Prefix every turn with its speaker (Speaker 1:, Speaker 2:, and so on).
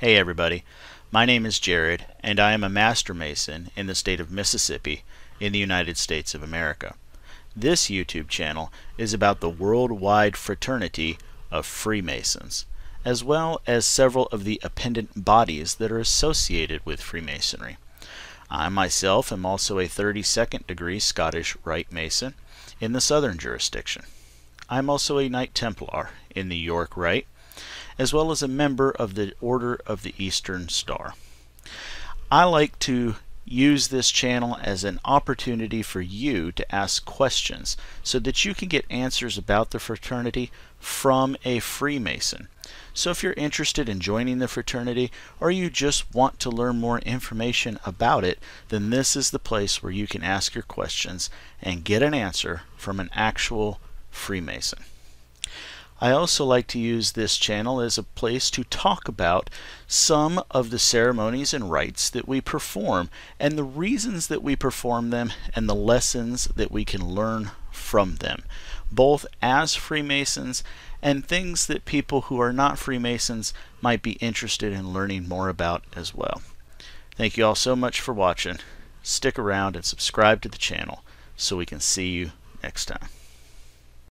Speaker 1: Hey everybody, my name is Jared and I am a Master Mason in the state of Mississippi in the United States of America. This YouTube channel is about the worldwide fraternity of Freemasons, as well as several of the appendant bodies that are associated with Freemasonry. I myself am also a 32nd degree Scottish Rite Mason in the Southern jurisdiction. I'm also a Knight Templar in the York Rite as well as a member of the Order of the Eastern Star. I like to use this channel as an opportunity for you to ask questions so that you can get answers about the fraternity from a Freemason. So if you're interested in joining the fraternity or you just want to learn more information about it, then this is the place where you can ask your questions and get an answer from an actual Freemason. I also like to use this channel as a place to talk about some of the ceremonies and rites that we perform and the reasons that we perform them and the lessons that we can learn from them, both as Freemasons and things that people who are not Freemasons might be interested in learning more about as well. Thank you all so much for watching. Stick around and subscribe to the channel so we can see you next time.